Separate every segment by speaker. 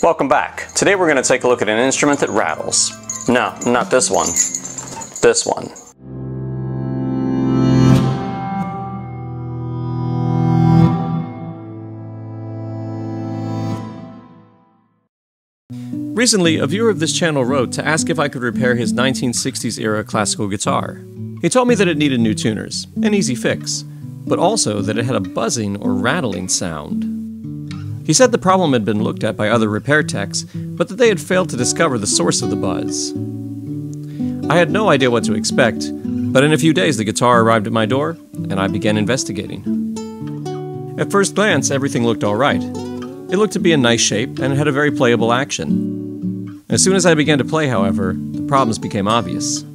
Speaker 1: Welcome back. Today we're going to take a look at an instrument that rattles. No, not this one. This one.
Speaker 2: Recently, a viewer of this channel wrote to ask if I could repair his 1960s era classical guitar. He told me that it needed new tuners, an easy fix, but also that it had a buzzing or rattling sound. He said the problem had been looked at by other repair techs, but that they had failed to discover the source of the buzz. I had no idea what to expect, but in a few days the guitar arrived at my door, and I began investigating. At first glance, everything looked alright. It looked to be in nice shape and it had a very playable action. As soon as I began to play, however, the problems became obvious.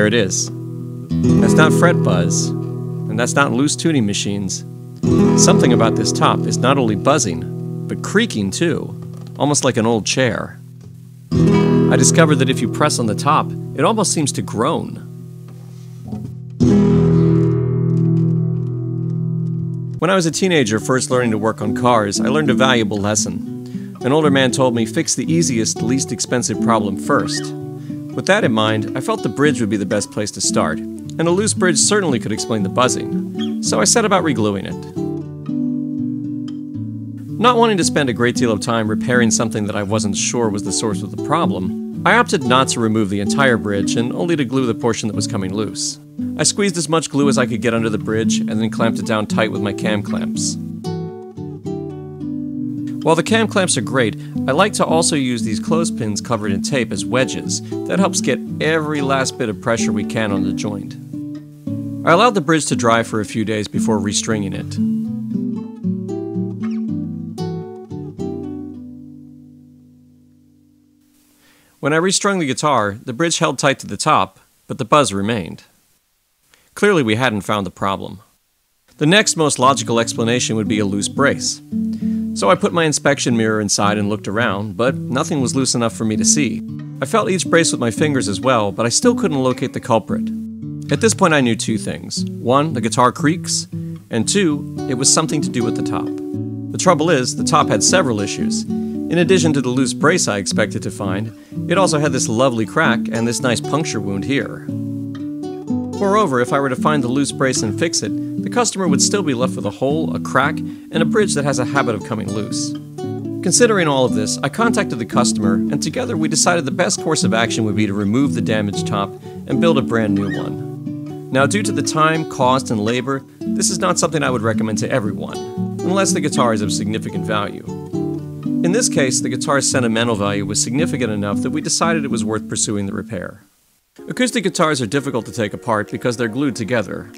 Speaker 2: There it is. That's not fret buzz, and that's not loose tuning machines. Something about this top is not only buzzing, but creaking too, almost like an old chair. I discovered that if you press on the top, it almost seems to groan. When I was a teenager first learning to work on cars, I learned a valuable lesson. An older man told me fix the easiest, least expensive problem first. With that in mind, I felt the bridge would be the best place to start, and a loose bridge certainly could explain the buzzing, so I set about regluing it. Not wanting to spend a great deal of time repairing something that I wasn't sure was the source of the problem, I opted not to remove the entire bridge and only to glue the portion that was coming loose. I squeezed as much glue as I could get under the bridge and then clamped it down tight with my cam clamps. While the cam clamps are great, I like to also use these clothespins covered in tape as wedges. That helps get every last bit of pressure we can on the joint. I allowed the bridge to dry for a few days before restringing it. When I restrung the guitar, the bridge held tight to the top, but the buzz remained. Clearly, we hadn't found the problem. The next most logical explanation would be a loose brace. So I put my inspection mirror inside and looked around, but nothing was loose enough for me to see. I felt each brace with my fingers as well, but I still couldn't locate the culprit. At this point, I knew two things. One, the guitar creaks, and two, it was something to do with the top. The trouble is, the top had several issues. In addition to the loose brace I expected to find, it also had this lovely crack and this nice puncture wound here. Moreover, if I were to find the loose brace and fix it, the customer would still be left with a hole, a crack, and a bridge that has a habit of coming loose. Considering all of this, I contacted the customer, and together we decided the best course of action would be to remove the damaged top and build a brand new one. Now, due to the time, cost, and labor, this is not something I would recommend to everyone, unless the guitar is of significant value. In this case, the guitar's sentimental value was significant enough that we decided it was worth pursuing the repair. Acoustic guitars are difficult to take apart because they're glued together.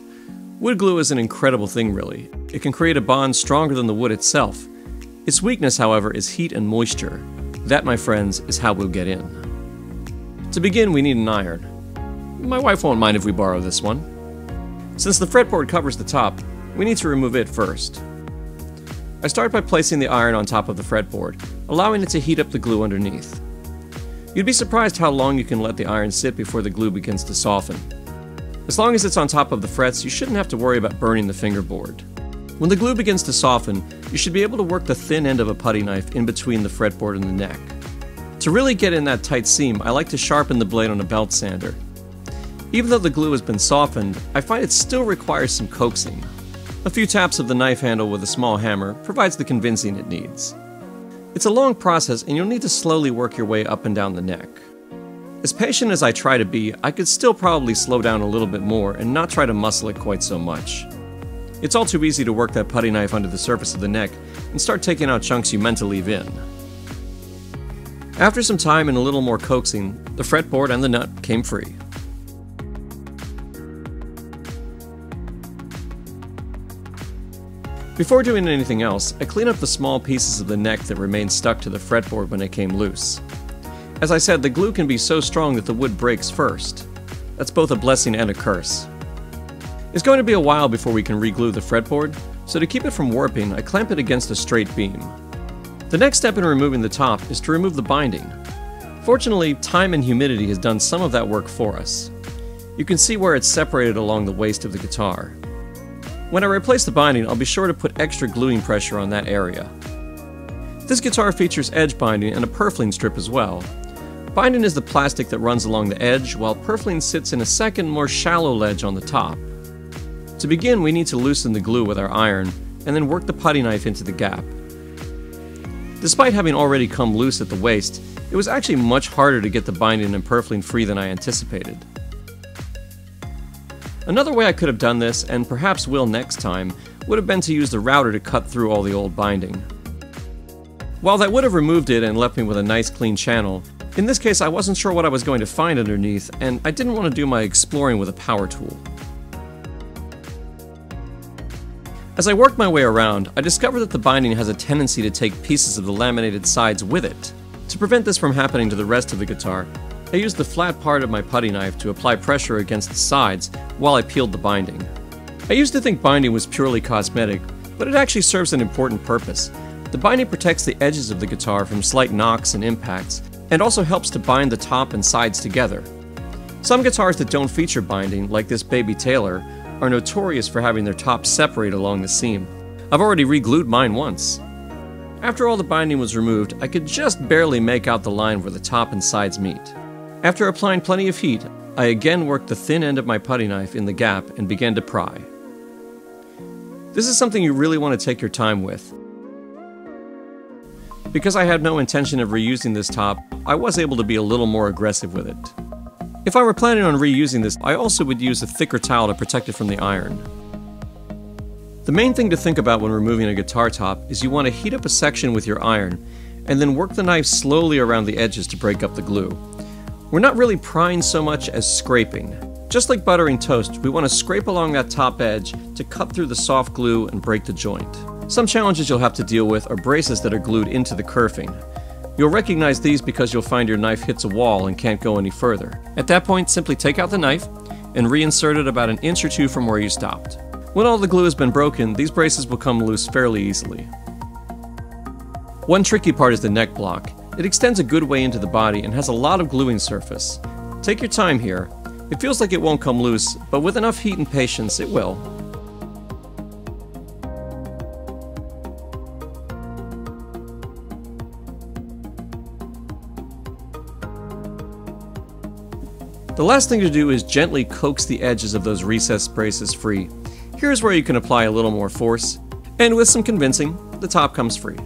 Speaker 2: Wood glue is an incredible thing, really. It can create a bond stronger than the wood itself. Its weakness, however, is heat and moisture. That, my friends, is how we'll get in. To begin, we need an iron. My wife won't mind if we borrow this one. Since the fretboard covers the top, we need to remove it first. I start by placing the iron on top of the fretboard, allowing it to heat up the glue underneath. You'd be surprised how long you can let the iron sit before the glue begins to soften. As long as it's on top of the frets, you shouldn't have to worry about burning the fingerboard. When the glue begins to soften, you should be able to work the thin end of a putty knife in between the fretboard and the neck. To really get in that tight seam, I like to sharpen the blade on a belt sander. Even though the glue has been softened, I find it still requires some coaxing. A few taps of the knife handle with a small hammer provides the convincing it needs. It's a long process and you'll need to slowly work your way up and down the neck. As patient as I try to be, I could still probably slow down a little bit more and not try to muscle it quite so much. It's all too easy to work that putty knife under the surface of the neck and start taking out chunks you meant to leave in. After some time and a little more coaxing, the fretboard and the nut came free. Before doing anything else, I clean up the small pieces of the neck that remained stuck to the fretboard when it came loose. As I said, the glue can be so strong that the wood breaks first. That's both a blessing and a curse. It's going to be a while before we can reglue the fretboard, so to keep it from warping, I clamp it against a straight beam. The next step in removing the top is to remove the binding. Fortunately, time and humidity has done some of that work for us. You can see where it's separated along the waist of the guitar. When I replace the binding, I'll be sure to put extra gluing pressure on that area. This guitar features edge binding and a purfling strip as well. Binding is the plastic that runs along the edge, while purfling sits in a second, more shallow ledge on the top. To begin, we need to loosen the glue with our iron, and then work the putty knife into the gap. Despite having already come loose at the waist, it was actually much harder to get the binding and purfling free than I anticipated. Another way I could have done this, and perhaps will next time, would have been to use the router to cut through all the old binding. While that would have removed it and left me with a nice clean channel, in this case I wasn't sure what I was going to find underneath, and I didn't want to do my exploring with a power tool. As I worked my way around, I discovered that the binding has a tendency to take pieces of the laminated sides with it. To prevent this from happening to the rest of the guitar, I used the flat part of my putty knife to apply pressure against the sides while I peeled the binding. I used to think binding was purely cosmetic, but it actually serves an important purpose. The binding protects the edges of the guitar from slight knocks and impacts, and also helps to bind the top and sides together. Some guitars that don't feature binding, like this Baby Taylor, are notorious for having their tops separate along the seam. I've already re-glued mine once. After all the binding was removed, I could just barely make out the line where the top and sides meet. After applying plenty of heat, I again worked the thin end of my putty knife in the gap and began to pry. This is something you really want to take your time with. Because I had no intention of reusing this top, I was able to be a little more aggressive with it. If I were planning on reusing this, I also would use a thicker towel to protect it from the iron. The main thing to think about when removing a guitar top is you want to heat up a section with your iron, and then work the knife slowly around the edges to break up the glue. We're not really prying so much as scraping. Just like buttering toast, we want to scrape along that top edge to cut through the soft glue and break the joint. Some challenges you'll have to deal with are braces that are glued into the kerfing. You'll recognize these because you'll find your knife hits a wall and can't go any further. At that point, simply take out the knife and reinsert it about an inch or two from where you stopped. When all the glue has been broken, these braces will come loose fairly easily. One tricky part is the neck block. It extends a good way into the body and has a lot of gluing surface. Take your time here. It feels like it won't come loose, but with enough heat and patience, it will. The last thing to do is gently coax the edges of those recessed braces free. Here's where you can apply a little more force, and with some convincing, the top comes free.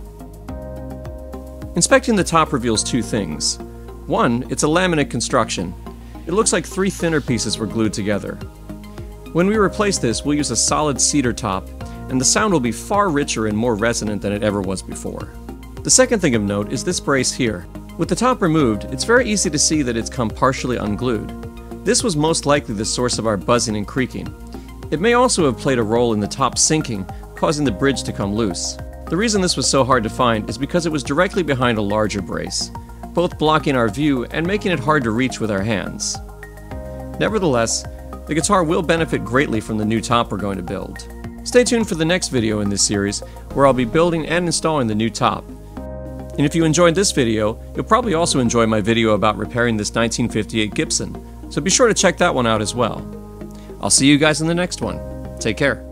Speaker 2: Inspecting the top reveals two things. One, it's a laminate construction. It looks like three thinner pieces were glued together. When we replace this, we'll use a solid cedar top, and the sound will be far richer and more resonant than it ever was before. The second thing of note is this brace here. With the top removed, it's very easy to see that it's come partially unglued. This was most likely the source of our buzzing and creaking. It may also have played a role in the top sinking, causing the bridge to come loose. The reason this was so hard to find is because it was directly behind a larger brace, both blocking our view and making it hard to reach with our hands. Nevertheless, the guitar will benefit greatly from the new top we're going to build. Stay tuned for the next video in this series, where I'll be building and installing the new top, and if you enjoyed this video, you'll probably also enjoy my video about repairing this 1958 Gibson, so be sure to check that one out as well. I'll see you guys in the next one. Take care.